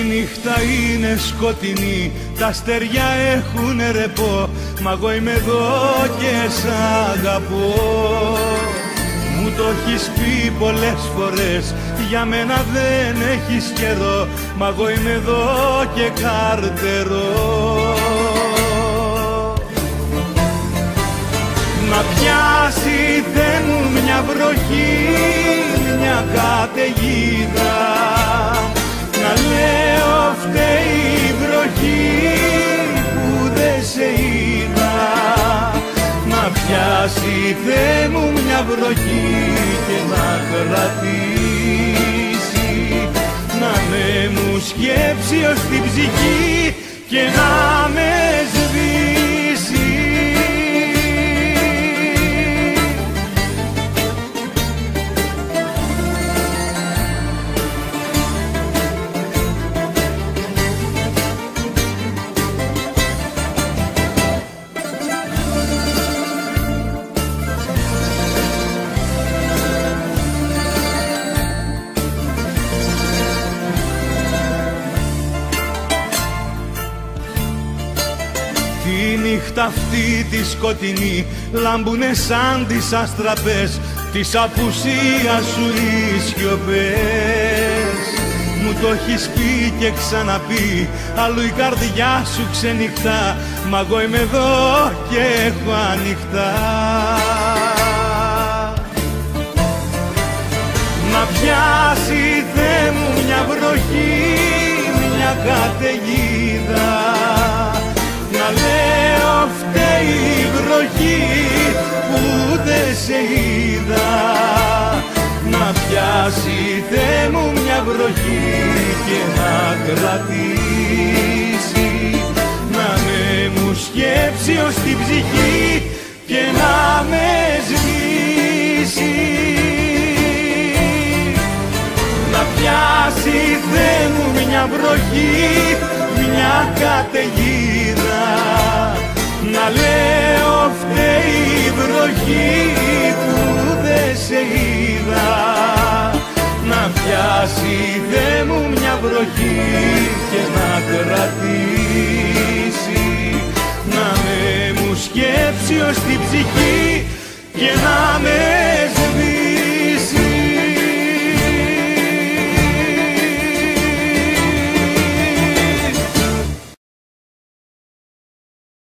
Η νύχτα είναι σκοτεινή, τα αστεριά έχουν ρεπό Μα εγώ είμαι εδώ και σ' αγαπώ. Μου το έχεις πει πολλές φορές, για μένα δεν έχεις καιρό. Μα εγώ είμαι εδώ και καρτερώ. Να πιάσει δεν μου μια βροχή, μια καταιγίδα η βροχή που δεν σε είδα. Να πιάσει Θεέ μου μια βροχή και να κρατήσει. Να με μου σκέψει ως την ψυχή και να με Τη νύχτα αυτή τη σκοτεινή λάμπουνε σαν τις αστραπές. Της απουσίας σου οι σιωπές. Μου το έχεις πει και ξαναπεί αλλού η καρδιά σου ξενυχτά. Μα εγώ είμαι εδώ και έχω ανοιχτά. Να πιάσει Θεέ μου μια βροχή, μια καταιγίδα δεν σε είδα να πιάσει Θεέ μου μια βροχή και να κρατήσει. Να με μου σκέψει ως την ψυχή και να με σβήσει. Να πιάσει Θεέ μου μια βροχή μια καταιγίδα. Να λέω φταίει η βροχή που δεν σε είδα να πιάσει δε μου μια βροχή και να κρατήσει να με μου σκέψει ως την ψυχή και να με